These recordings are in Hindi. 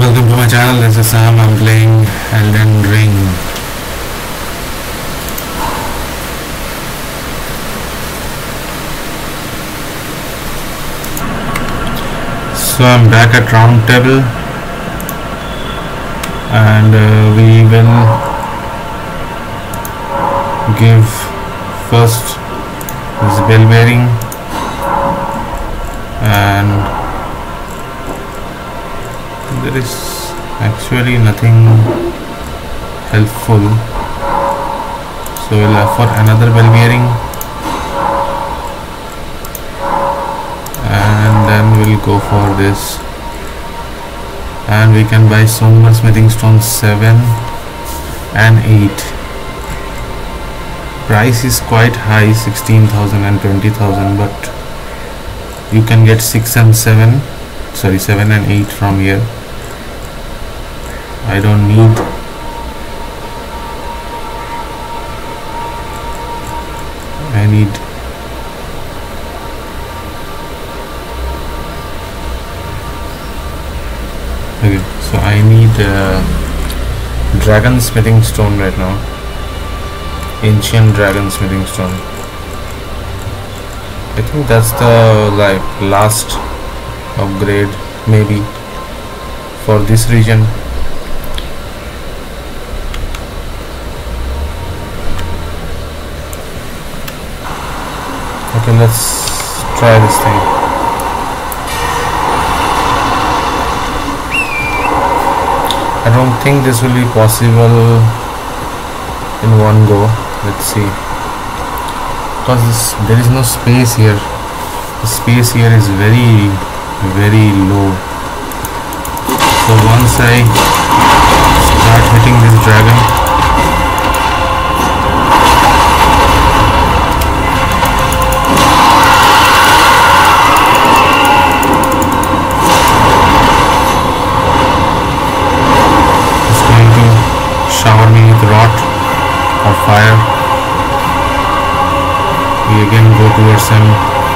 Welcome to my channel, this is Sam, I'm playing Elden Ring. So I'm back at round table and uh, we will give first this bell bearing and there is actually nothing helpful. So we'll for another bell bearing and then we'll go for this. And we can buy Somar smithing stone 7 and 8 price is quite high 16,000 and 20,000 but you can get 6 and 7 sorry 7 and 8 from here I don't need. I need. Okay so I need uh, dragon smithing stone right now. Ancient dragon smithing stone. I think that's the like last upgrade maybe for this region okay let's try this thing. I don't think this will be possible in one go. Let's see. Because this, there is no space here. The space here is very very low. So once I start hitting this dragon can go towards some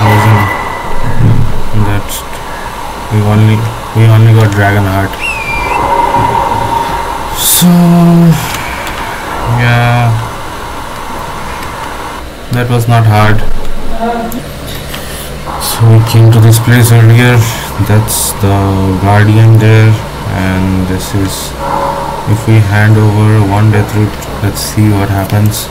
thousand. That's we only we only got dragon heart. So yeah. That was not hard. So we came to this place earlier. That's the guardian there. And this is if we hand over one death root let's see what happens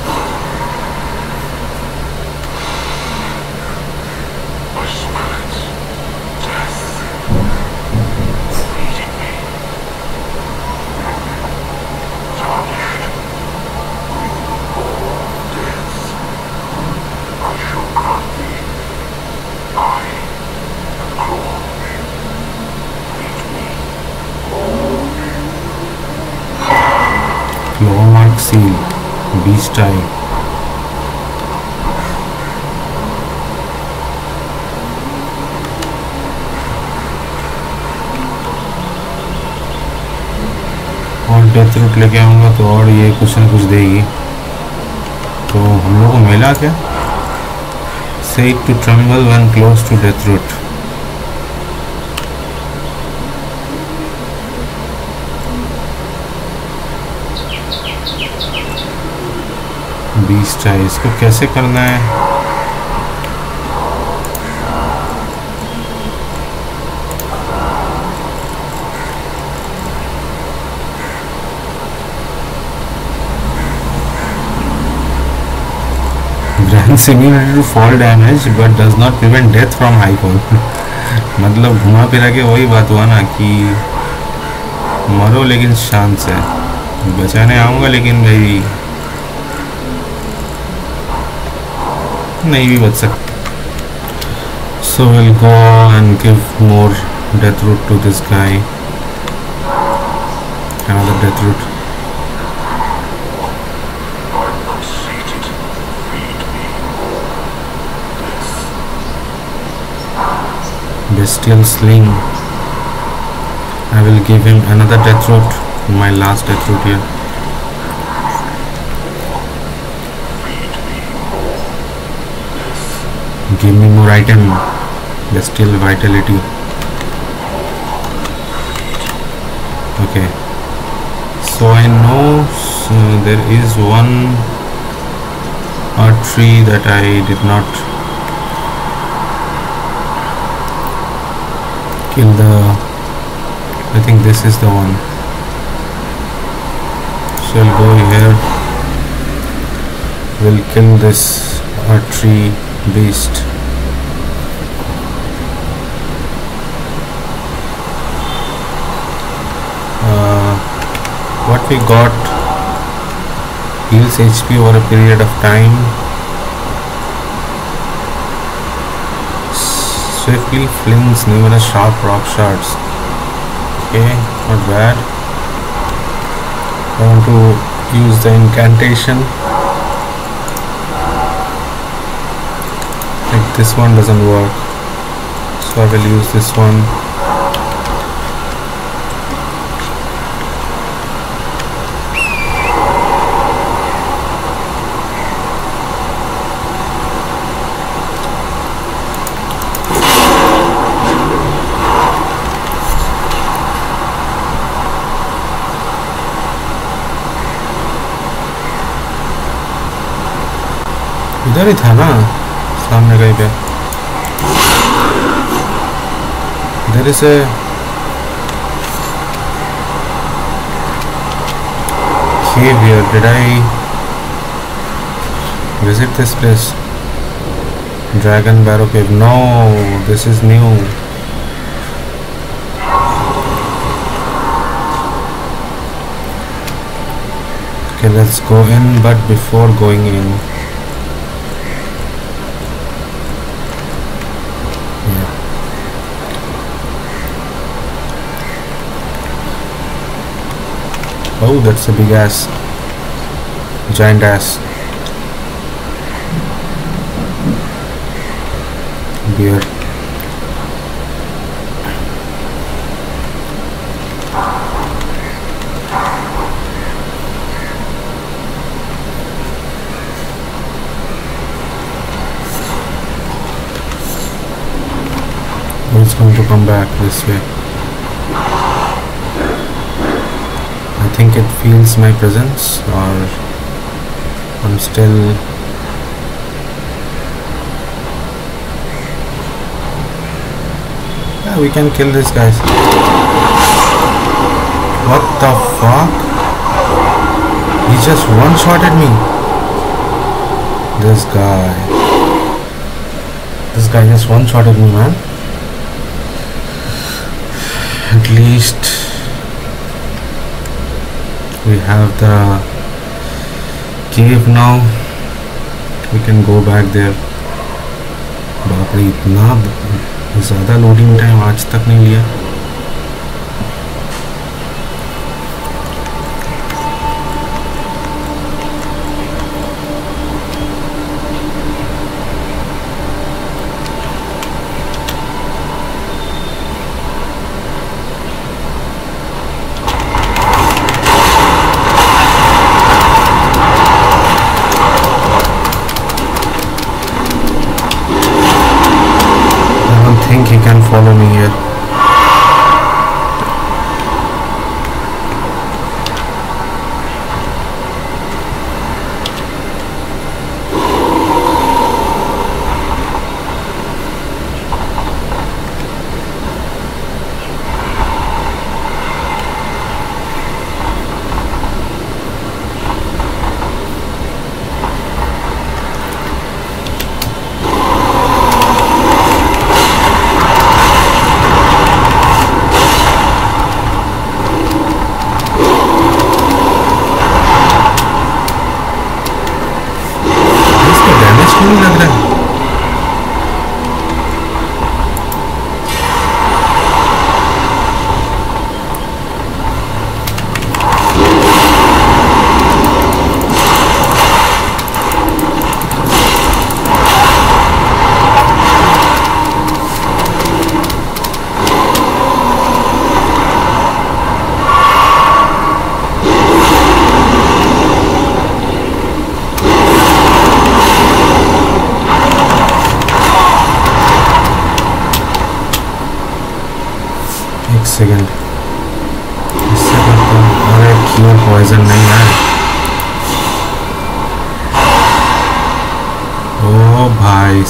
sink लेके आऊँगा तो और ये कुछ ना कुछ देगी। तो हम लोग को मिला क्या? सही to tremble one close to death root बीस चाहिए इसको कैसे करना है? Brings immunity to fall damage but does not prevent death from high मतलब घुमा फिरा के वही बात हुआ ना कि मरो लेकिन शांत से बचाने आऊँगा लेकिन भाई नहीं भी बच सकते। So will go and give more death root to this guy death root bestial sling. I will give him another death root my last death root here. Give me more item. Bestial vitality. Okay. So I know so there is one art tree that I did not kill the I think this is the one. So I'll go here. We'll kill this tree beast. Uh, what we got heals HP over a period of time swiftly flings numerous sharp rock shards. Okay not bad. I want to use the incantation. Like this one doesn't work. So I will use this one इधर ही था ना सामने कहीं पे इधर से here did I visit this place dragon barrow cave no this is new okay let's go in but before going in Oh, that's a big ass. Giant ass. Oh, It's going to come back this way. Think it feels my presence or I'm still Yeah, we can kill this guys. What the fuck? He just one shot at me. This guy. This guy just one shot at me, man. At least we have the cave now we can go back there बाप रे इतना ज़्यादा लोडिंग टाइम आज तक नहीं लिया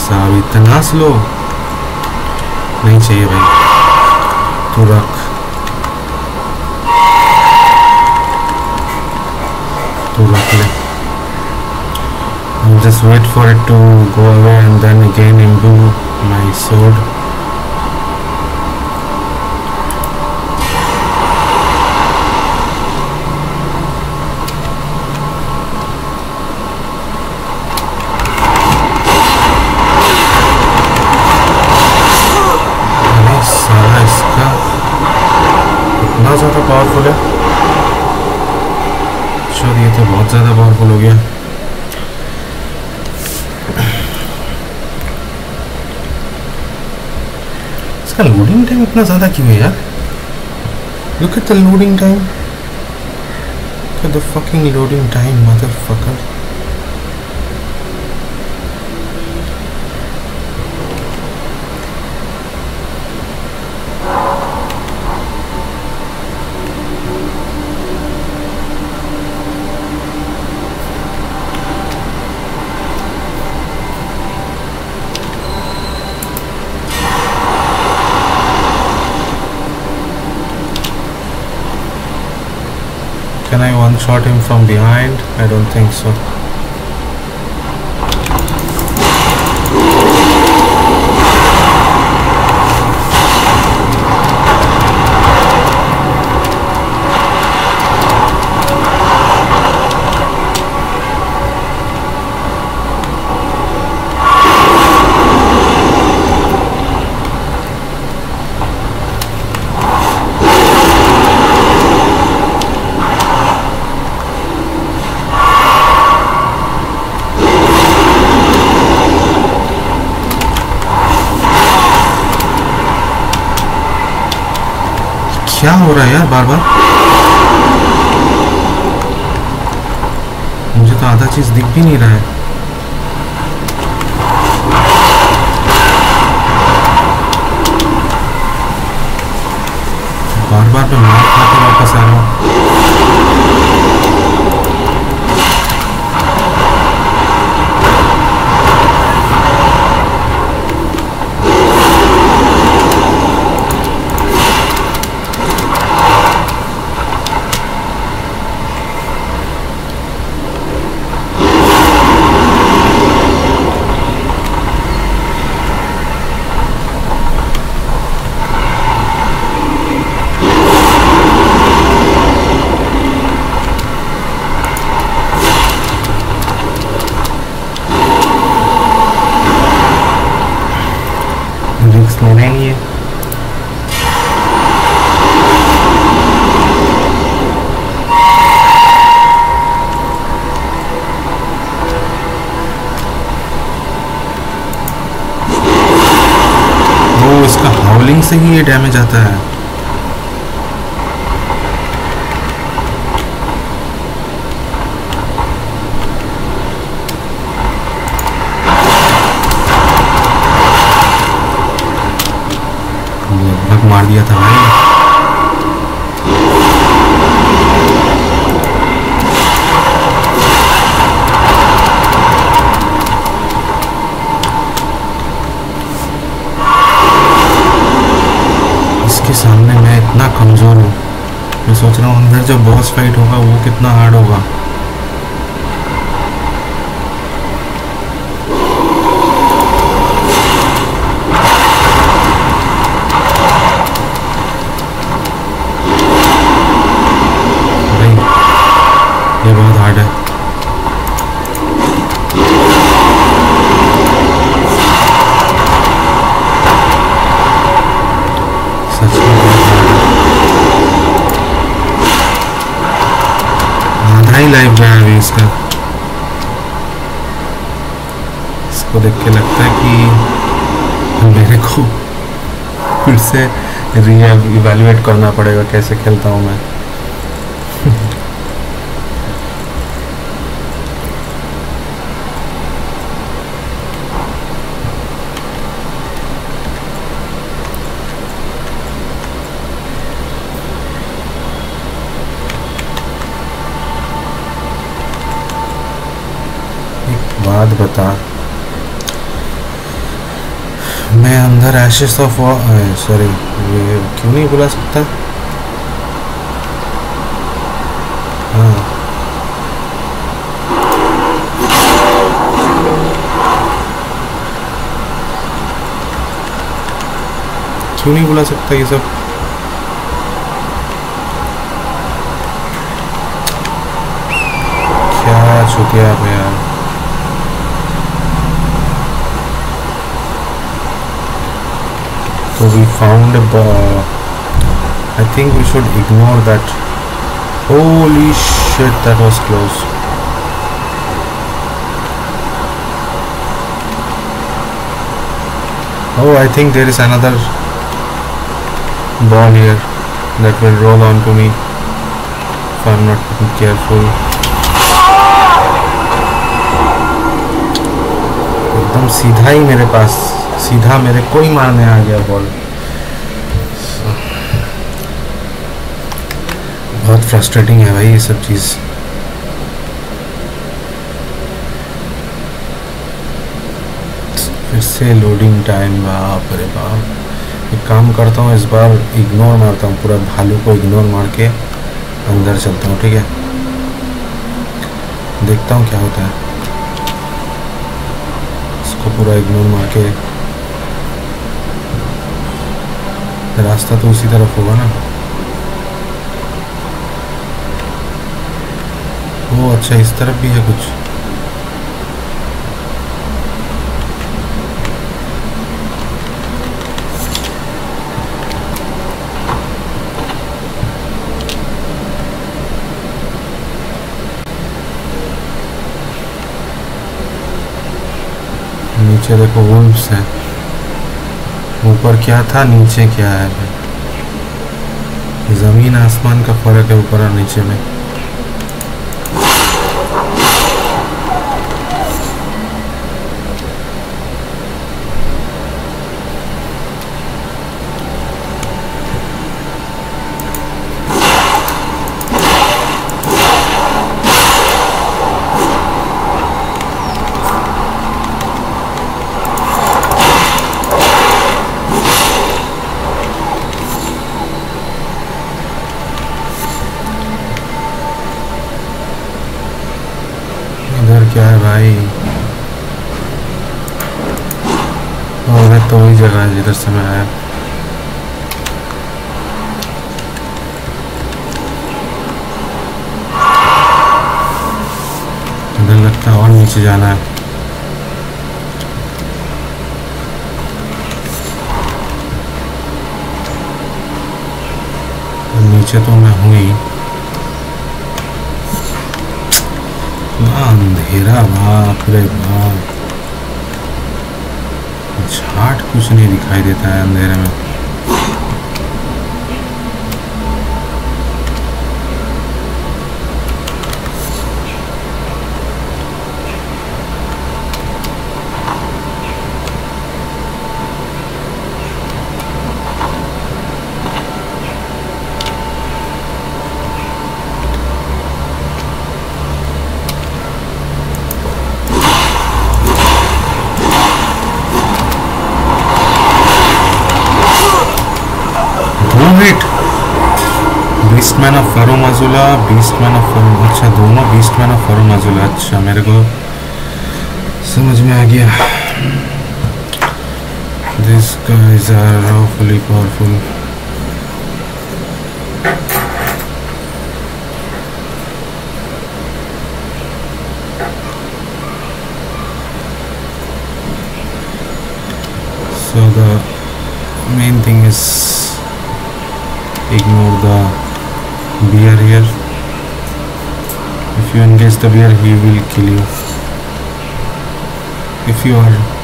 साहब इतना स्लो नहीं चाहिए भाई तू रख तू रख ले I'll just wait for it to go away and then again imbue my sword अरे साला इसका इतना ज़्यादा पावरफुल है चल ये तो बहुत ज़्यादा पावरफुल हो गया इसका लोडिंग टाइम इतना ज़्यादा क्यों है यार? Look at the loading time the fucking loading time motherfucker one shot him from behind? I don't think so. रहा है यार बार बार। मुझे तो आधा चीज़ दिख भी नहीं रहा है। बार बार मैं मार खा वापस आ रहा हूँ रिक्स लेना ही नहीं है वो इसका हाउलिंग से ही ये डैमेज आता है लगभग मार दिया था भाई इसके सामने मैं इतना कमज़ोर हूँ मैं सोच रहा हूँ अंदर जो बॉस फाइट होगा वो कितना हार्ड होगा भाई ये बहुत हार्ड है सच में बहुत hard है आधा ही लाइफ गया अभी इसका। इसको देख के लगता है कि मेरे को फिर से री करना पड़ेगा, कैसे खेलता हूँ मैं बात बता मैं एशेस ऑफ़ सॉरी ये क्यों नहीं बुला सकता क्यों नहीं बुला सकता ये सब क्या पे यार we found a ball. I think we should ignore that. Holy shit, that was close. Oh, I think there is another ball here that will roll onto me if I'm not careful. एकदम सीधा ही मेरे पास, सीधा मेरे को ही मारने आ गया, बॉल। बहुत फ्रस्ट्रेटिंग है भाई ये सब चीज़। फिर से लोडिंग टाइम बाप रे बाप। एक काम करता हूँ, इस बार इग्नोर मारता हूँ, पूरा भालू को इग्नोर मार के अंदर चलता हूँ, ठीक है? देखता हूँ क्या होता है। पूरा इग्नोर मार के रास्ता तो उसी तरफ़ होगा ना। वो अच्छा इस तरफ़ भी है कुछ। नीचे देखो वुल्फ्स है ऊपर क्या था, नीचे क्या है? ज़मीन आसमान का फ़र्क है ऊपर और नीचे में इधर क्या है भाई और है तो वही जगह है, जिधर से मैं आया। इधर लगता है और नीचे जाना है। नीचे तो मैं हूँ ही। अंधेरा बाप रे बाप। झाट कुछ नहीं दिखाई देता है अंधेरे में दो हिट बीस्टमैन ऑफ़ फरो बीस्टमैन ऑफ़ फरुण अच्छा दोनों बीस्टमैन ऑफ़ फरुण आज अच्छा मेरे को समझ में आ गया। This guys are रॉफुली powerful so the main thing is ignore the bear here you engage the bear he will kill you. If you are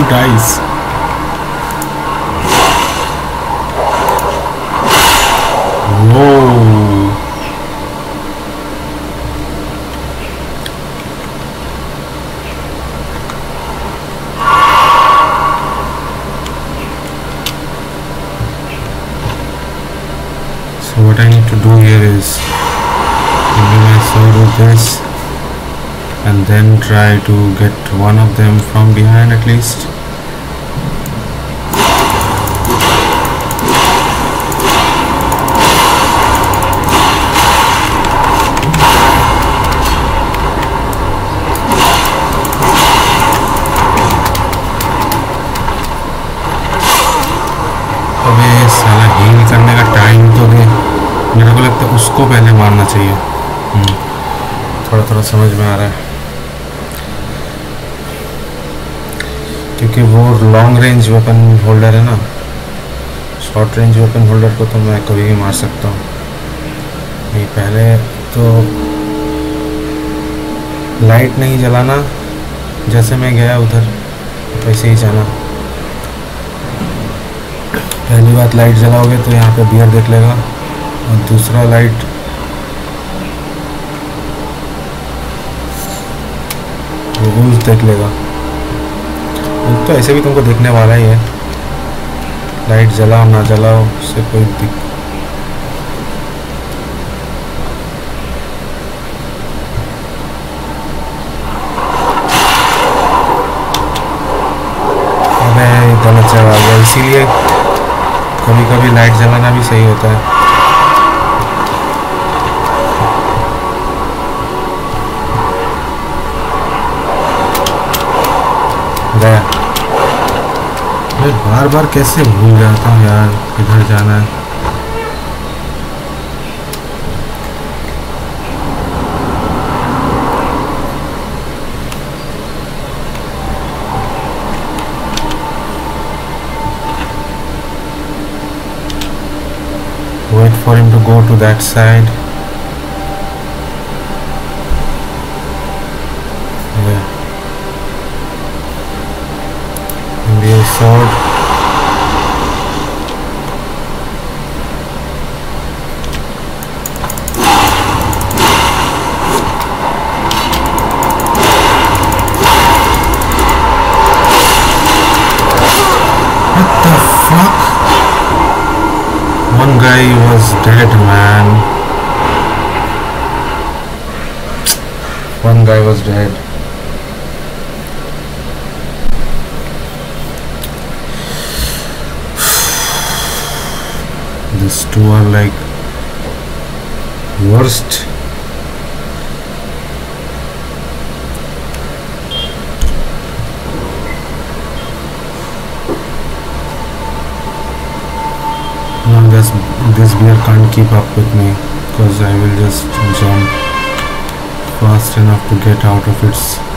guys. Try to get one of them from behind at least. तो हम्म, समझ में आ रहा है। क्योंकि वो लॉन्ग रेंज वेपन होल्डर है ना। शॉर्ट रेंज वेपन होल्डर को तो मैं कभी भी मार सकता हूँ। नहीं, पहले तो लाइट नहीं जलाना, जैसे मैं गया उधर वैसे ही जाना। पहली बात लाइट जलाओगे तो यहाँ पे बियर देख लेगा और दूसरा लाइट देख लेगा तो ऐसे भी तुमको देखने वाला ही है। लाइट जलाओ, ना जलाओ, उससे कोई दिक अबे ये गलत जगह गया इसीलिए कभी कभी लाइट जलाना भी सही होता है। गया मैं बार बार कैसे भूल जाता हूँ यार किधर जाना है wait for him to go to that side sword what the fuck one guy was dead, man. One guy was dead. These two are like worst. No, this this bear can't keep up with me because I will just jump fast enough to get out of its.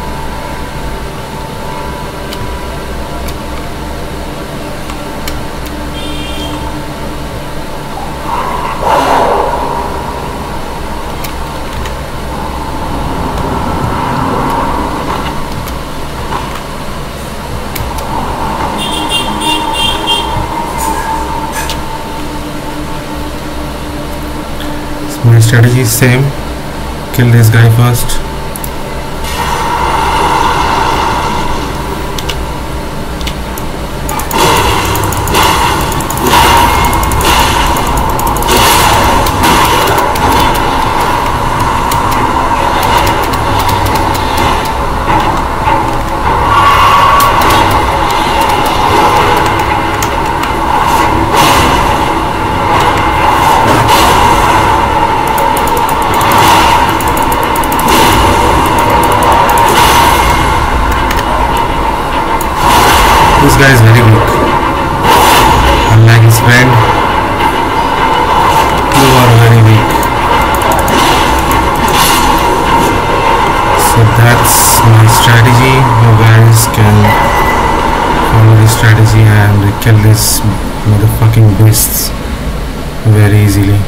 Strategy is same. Kill this guy first. Strategy. You guys can follow the strategy and kill these motherfucking beasts very easily.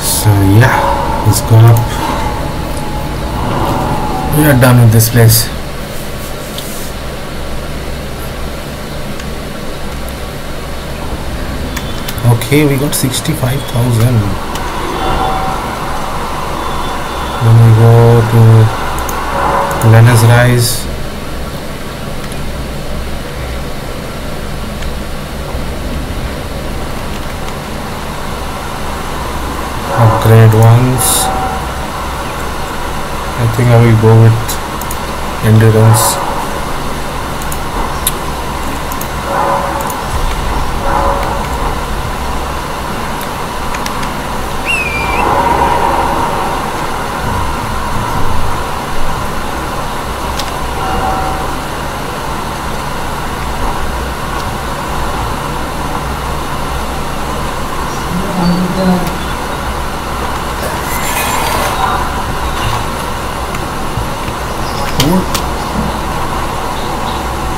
So yeah, let's go up. We are done with this place. Okay, we got 65,000. Then we go to Lenna's Rise. Upgrade ones. I think I will go with endurance.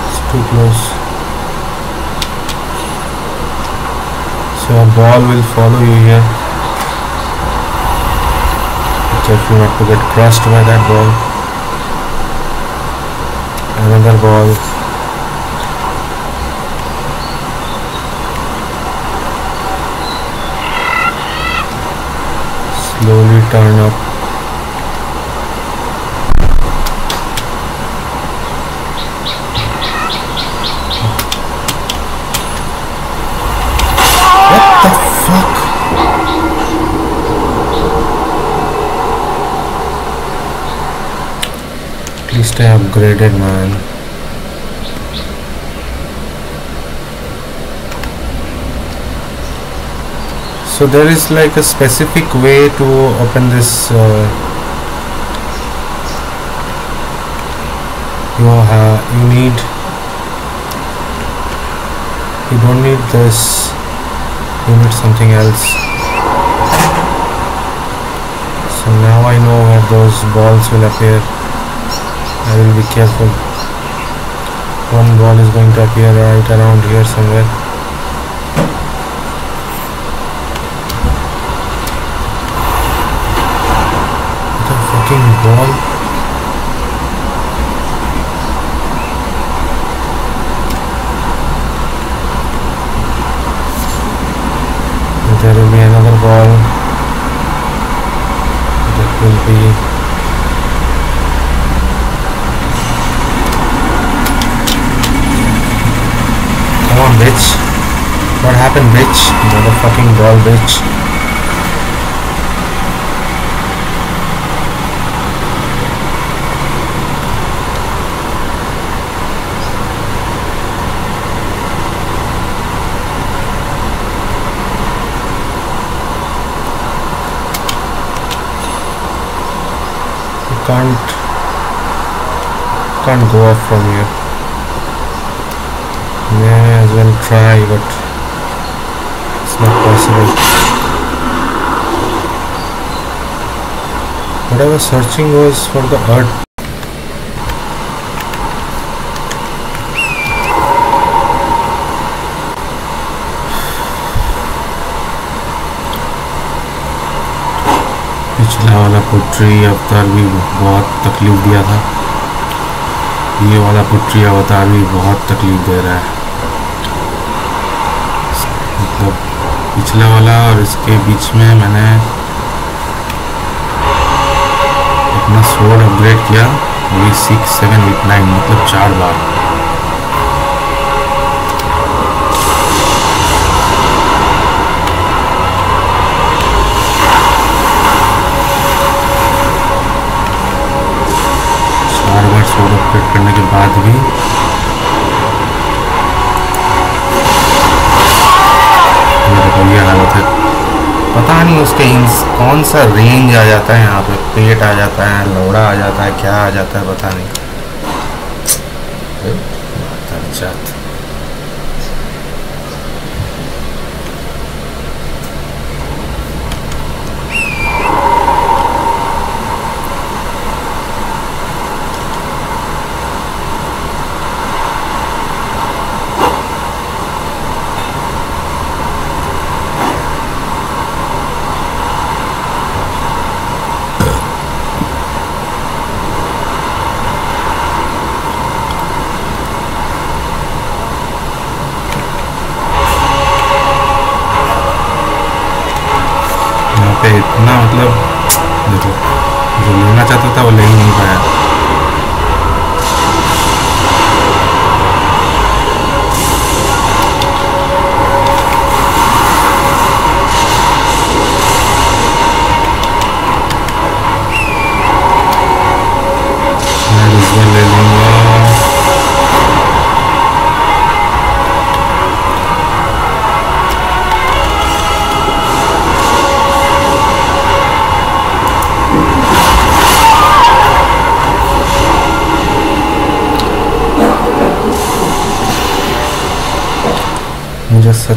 It's too close. So a ball will follow you here. Careful not to get crushed by that ball. Another ball. Slowly turn up. I upgraded, man. So there is like a specific way to open this. Uh, you have you need. You don't need this you need something else so now I know where those balls will appear I will be careful. One ball is going to appear right around here somewhere the fucking ball there will be another ball that will be come on bitch what happened bitch motherfucking ball bitch. You can't can't go up from here. May as well try but possible. What I was searching was for the earth. पिछला वाला पुट्री अवतार भी बहुत तकलीफ़ दिया था। ये वाला पुट्री अवतार भी बहुत तकलीफ़ दे रहा है। मतलब पिछला वाला और इसके बीच में मैंने अपना स्वord अपग्रेड किया। V six seven eight nine मतलब चार बार। चार बार स्वord अपग्रेड करने के बाद भी नहीं उसके कौन सा रेंज आ जाता है यहाँ पे, पेट आ जाता है, लोड़ा आ जाता है, क्या आ जाता है पता नहीं।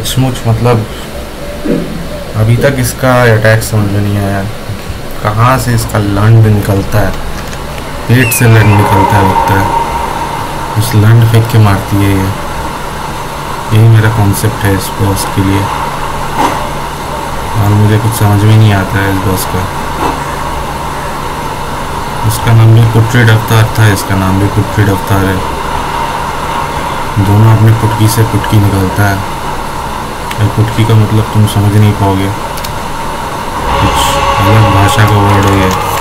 सचमुच मतलब अभी तक इसका अटैक समझ में नहीं आया। कहाँ से इसका लंड निकलता है? पेट से लंड निकलता है, लगता है। उस लंड फेंक के मारती है ये। यही मेरा कॉन्सेप्ट है इस बॉस के लिए। और मुझे कुछ समझ में नहीं आता है इस बॉस का। उसका नाम भी पुट्रीड अवतार था, इसका नाम भी पुट्रीड अवतार है। दोनों अपनी पुटकी से पुटकी निकलता है। पुटकी का मतलब तुम समझ नहीं पाओगे। कुछ अलग भाषा का वर्ड है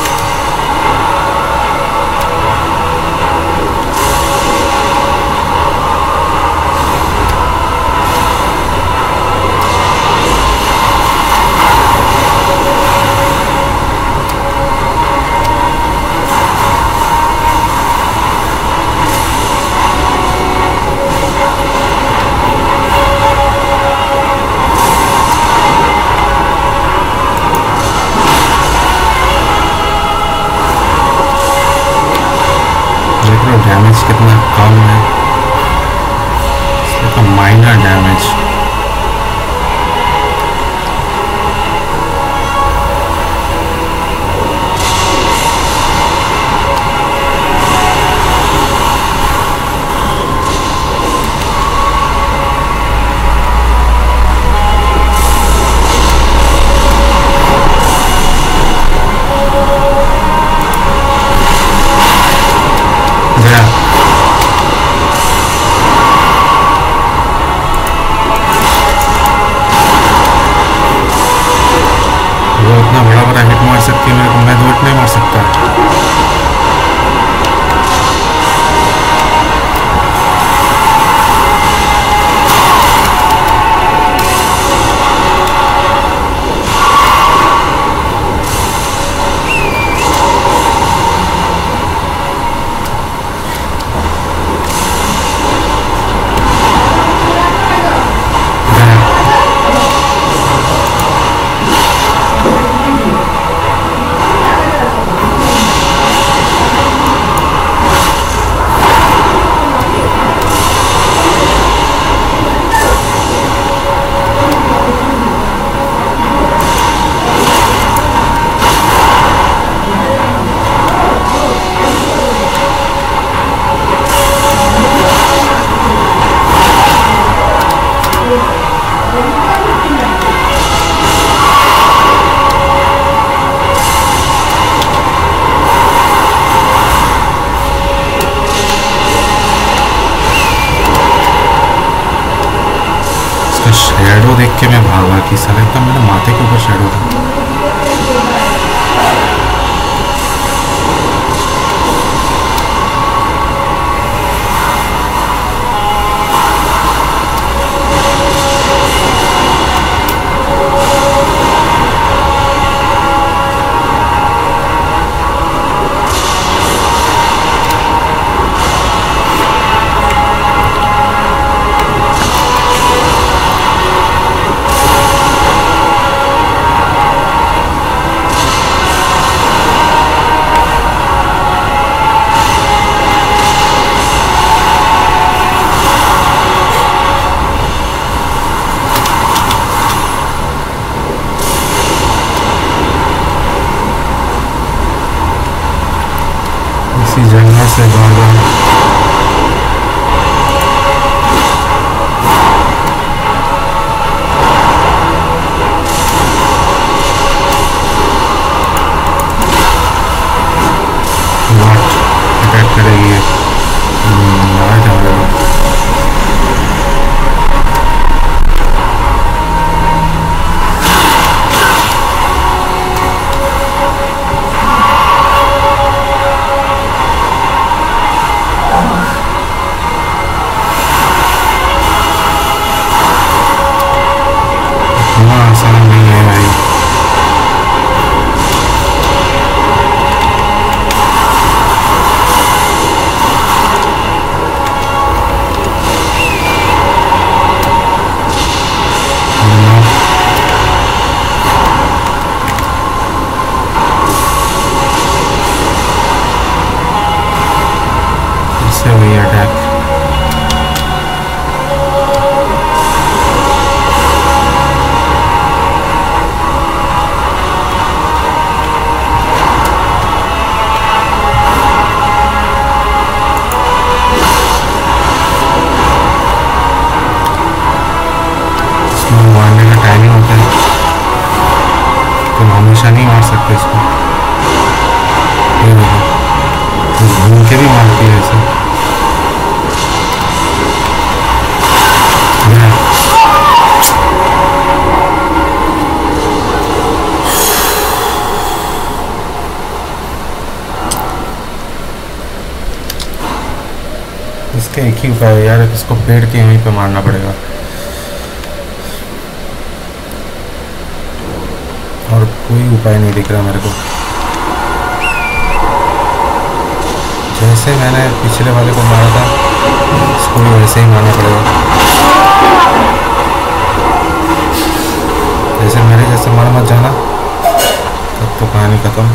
इसका एक है यार, इसको पेड़ के यहीं पे मारना पड़ेगा। और कोई उपाय नहीं दिख रहा मेरे को। जैसे मैंने पिछले वाले को मारा था, इसको भी वैसे ही मारना पड़ेगा। जैसे मेरे जैसे मर मत जाना, तब तो कहानी ख़त्म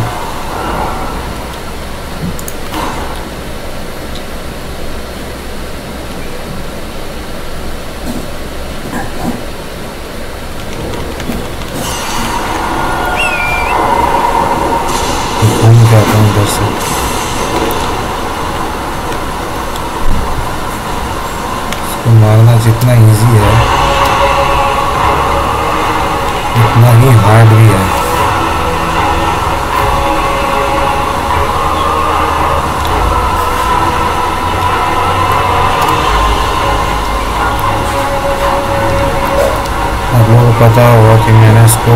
घूम के आता हूँ उधर से इसको मारना जितना इजी है। उतना ही हार्ड भी है। आप लोगों को पता होगा कि मैंने उसको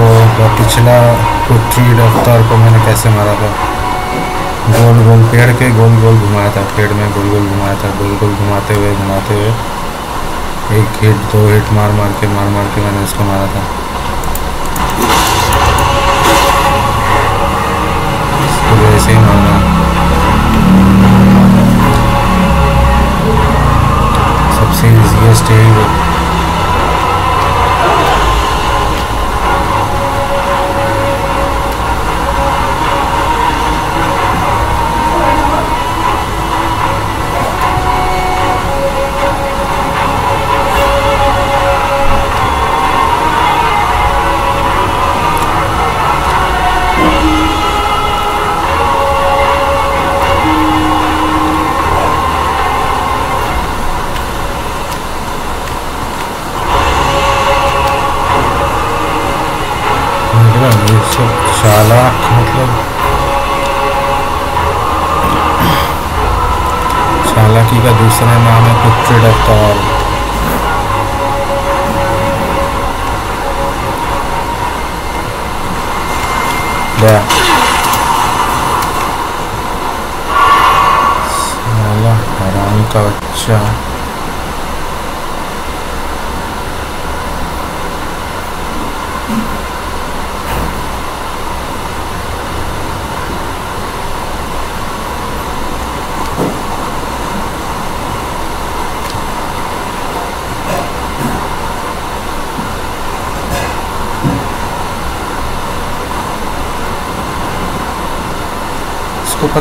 पिछला पुत्री अवतार को मैंने कैसे मारा था। गोल गोल पेड़ के गोल गोल घुमाया था, पेड़ में गोल गोल घुमाया था गोल गोल घुमाते हुए घुमाते हुए। एक हिट दो हिट मार मार के, मार मार के मैंने उसको मारा था। ऐसे ही मारना। सबसे ईजीएस्ट यही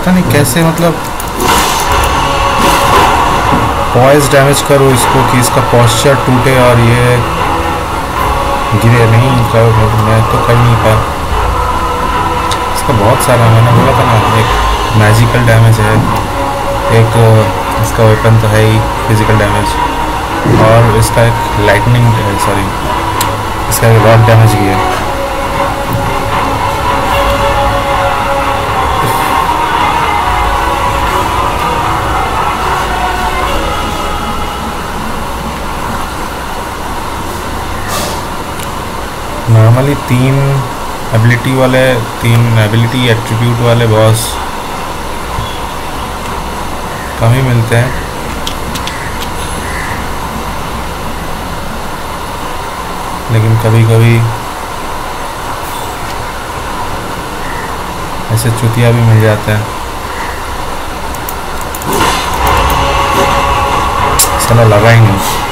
पता नहीं कैसे मतलब वॉइस डैमेज करो इसको कि इसका पॉस्चर टूटे और ये गिरे। नहीं, कर, मैं तो कर नहीं पाया। इसका बहुत सारा मैंने बोला था ना, एक मैजिकल डैमेज है, एक, इसका वेपन तो है ही फ़िज़िकल डैमेज और इसका एक लाइटनिंग सॉरी इसका एक रॉड डैमेज भी है। नॉर्मली तीन एबिलिटी वाले तीन एबिलिटी एट्रीब्यूट वाले बॉस कम ही मिलते हैं। लेकिन कभी कभी ऐसे चुतिया भी मिल जाते हैं। साला लगा ही नहीं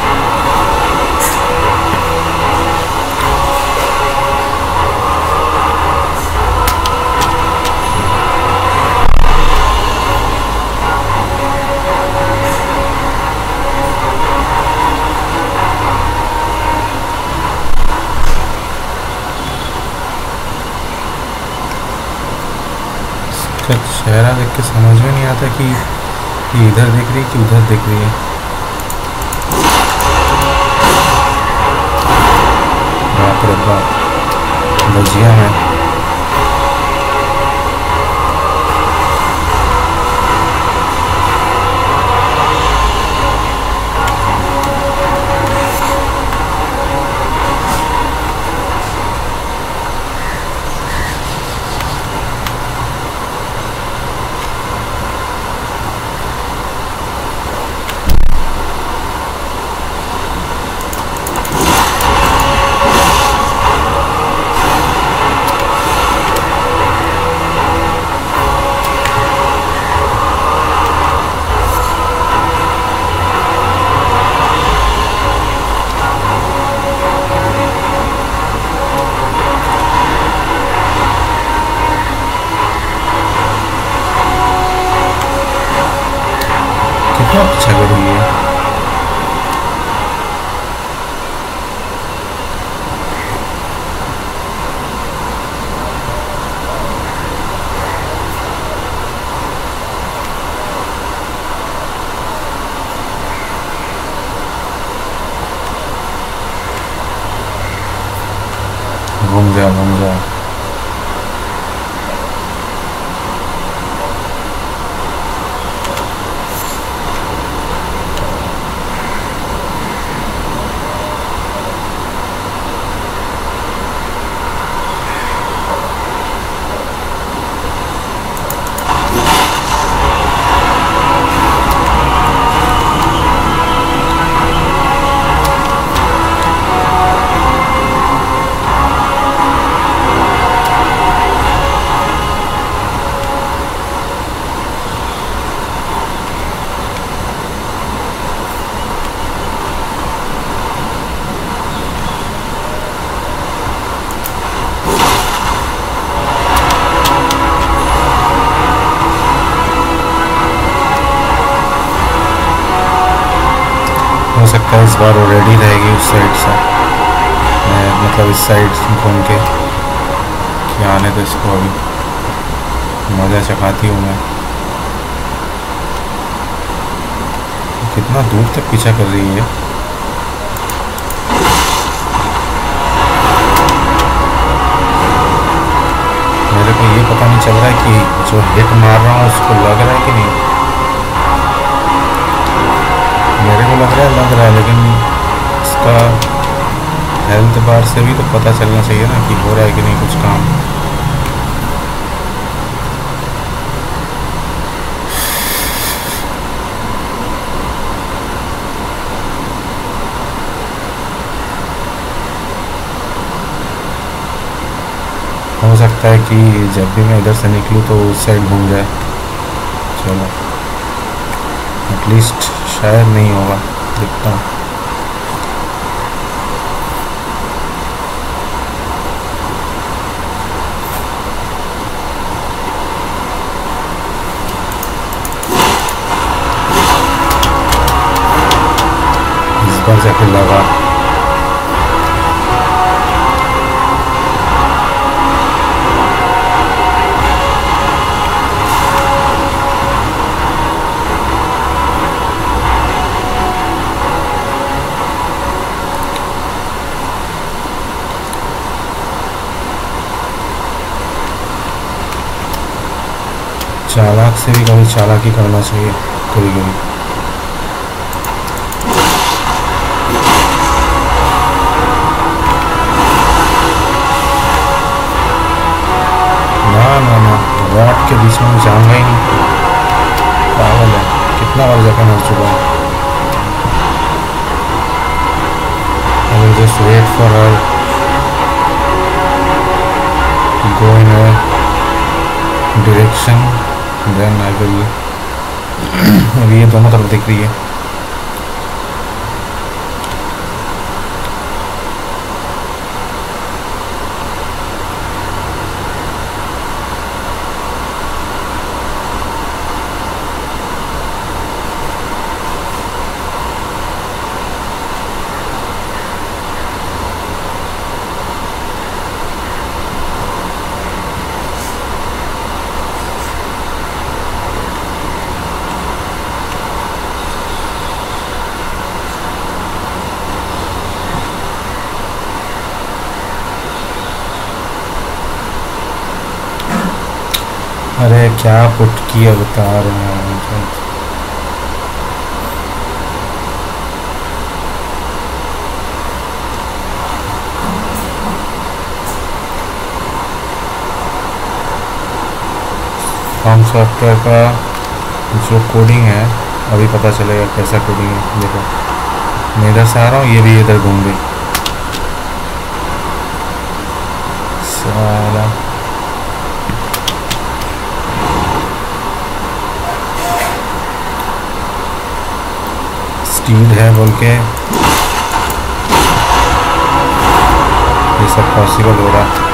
इसका चेहरा देख के समझ में नहीं आता कि ये इधर देख रही है कि उधर देख रही है। बाप रे बाप, भजिया है। कितना दूर तक पीछा कर रही है मेरे को ये पता नहीं चल रहा है कि जो हिट मार रहा हूँ, उसको लग रहा है कि नहीं। मेरे को लग रहा है, लग रहा है, लेकिन इसका हेल्थ बार से भी तो पता चलना चाहिए ना कि हो रहा है कि नहीं कुछ काम। सकता है कि जब भी मैं इधर से निकलूँ तो उस साइड घूम जाए। चलो। एटलीस्ट शायद नहीं होगा। देखता हूँ। इस बार जाके लगा। भी चालाकी करना चाहिए कभी कभी ना ना ना रॉड के बीच में जाऊँगा ही नहीं। पागल है, कितना बार जगह मर चुका हूँ। just wait for her, go in a direction then I will अभी ये दोनों तरफ़ दिख रही है अरे पुटकी अवतार है फॉर्म सॉफ्टवेयर का जो कोडिंग है, अभी पता चलेगा कैसा कोडिंग है, देखो। मैं इधर से आ रहा हूँ ये भी इधर घूम गई साला स्टील है बोल के। ये सब पॉसिबल हो रहा। कभी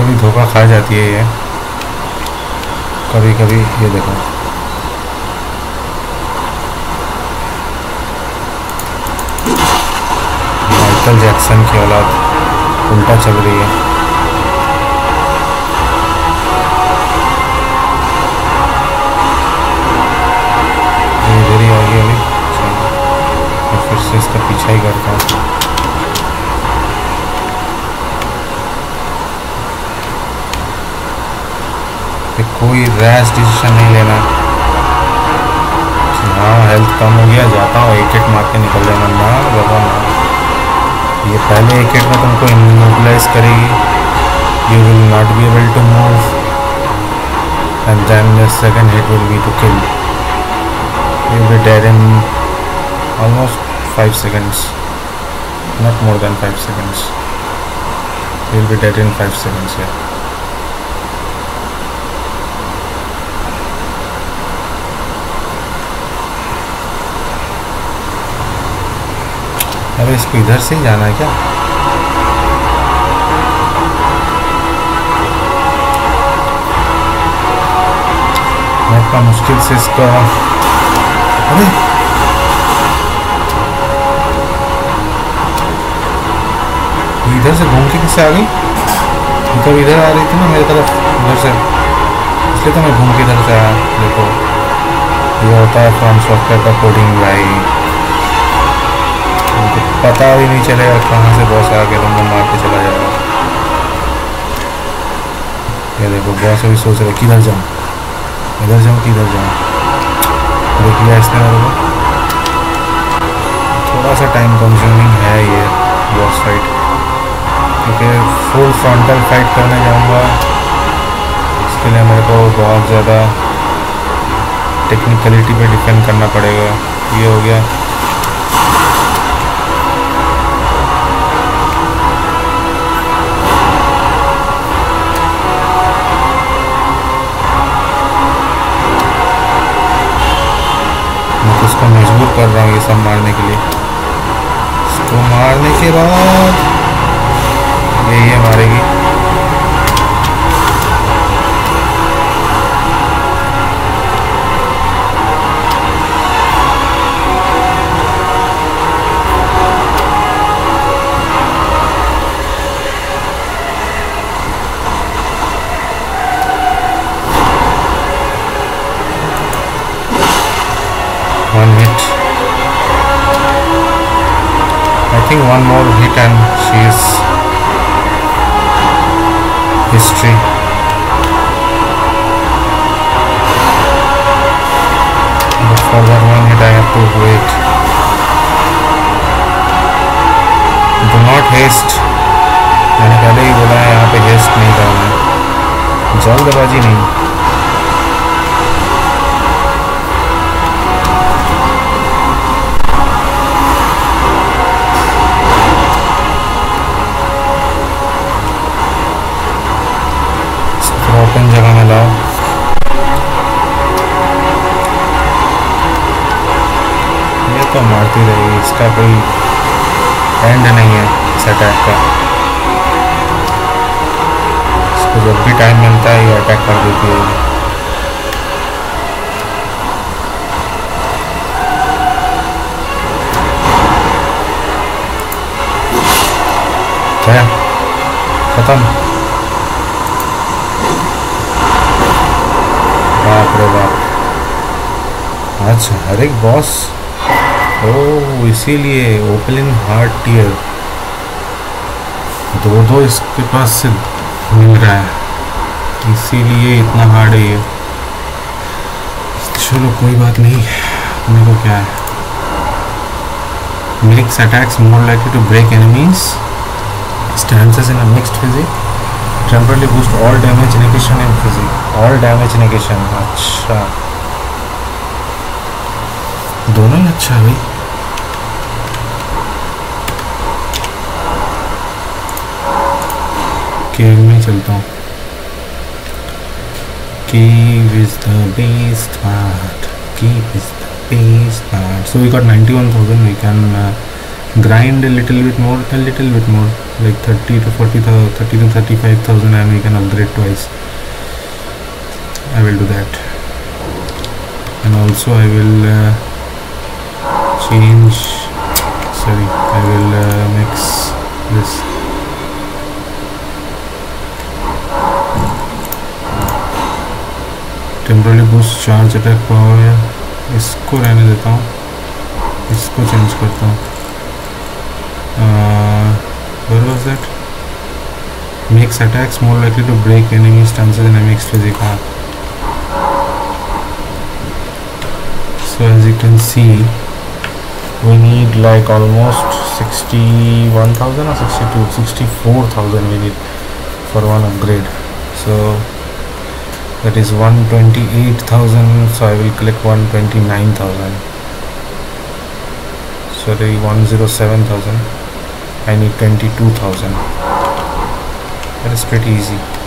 कभी धोखा खा जाती है ये। कभी कभी ये देखो। माइकल जैक्सन की औलाद उल्टा चल रही है। गई अभी। फिर से इसका पीछा ही करता हूँ कि कोई रैश डिसीज़न नहीं लेना। हाँ हेल्थ कम हो गया, जाता हूँ, एक एक मार के निकल जाना। ना, बाबा, ना। ये पहले एक एक में तुमको इमोबिलाइज करेगी। You will not be able to move and then the second hit will be to kill you be dead in almost 5 seconds. Not more than 5 seconds. You'll be dead in 5 seconds, yeah. अरे इसको इधर से ही जाना है क्या? मैं इतना मुश्किल से इसका अरे! इधर से घूम के कैसे आ गई? तो इधर आ रही थी ना मेरी तरफ़, उधर से। इसलिए तो मैं घूम के इधर से आया, देखो। ये होता है फ्रॉम सॉफ्टवेयर का कोडिंग भाई उनको पता भी नहीं चलेगा कहाँ से बॉस आ गया तुमको मार के चला जाएगा। ये देखो बॉस अभी सोच रहे किधर जाऊँ? इधर जाऊँ, किधर जाऊँ? देख लिया इसने मेरे को। थोड़ा सा टाइम कंज्यूमिंग है ये बॉस फाइट क्योंकि फुल फ्रंटल फाइट करने जाऊँगा। इसके लिए मेरे को बहुत ज़्यादा टेक्निकलिटी पे डिपेंड करना पड़ेगा। ये हो गया। कर रहा हूँ ये सब मारने के लिए। इसको मारने के बाद ये मारेगी one more hit and she is history but for that one hit I have to wait do not haste मैंने पहले ही बोला है यहाँ पे हेस्ट नहीं करना है जल्दबाजी नहीं ये तो रहेगी इसका कोई एंड नहीं है इस अटैक का। इसको जब भी टाइम मिलता है, ये अटैक कर देती है। क्या? खत्म। बाप रे बाप। आज हर एक बॉस ओ इसीलिए ओपलिन हार्ट टीयर दो दो इसके पास से मिल रहा है। इसीलिए इतना हार्ड है ये। चलो, कोई बात नहीं। मेरे को क्या है? Mix attacks more likely to break enemies stand in a physic temporarily boost all damage negation in physic all damage negation अच्छा। दोनों ही अच्छा भाई। केव में चलता हूँ Cave is the best part. Cave is the best part. So we got 91,000. We can uh, grind a little bit more a little bit more like 30 to 40 30 to 35,000 and we can upgrade twice I will do that and also I will uh, change sorry I will uh, mix this Temporary boost charge attack power इसको रहने देता हूँ। इसको चेंज करता हूँ। Where was that makes attacks more likely to break enemy stance and enemies physical so as you can see we need like almost sixty one thousand और sixty two sixty four thousand we need for one upgrade so that is 128,000 so I will click 129,000 sorry 107,000 I need 22,000 that is pretty easy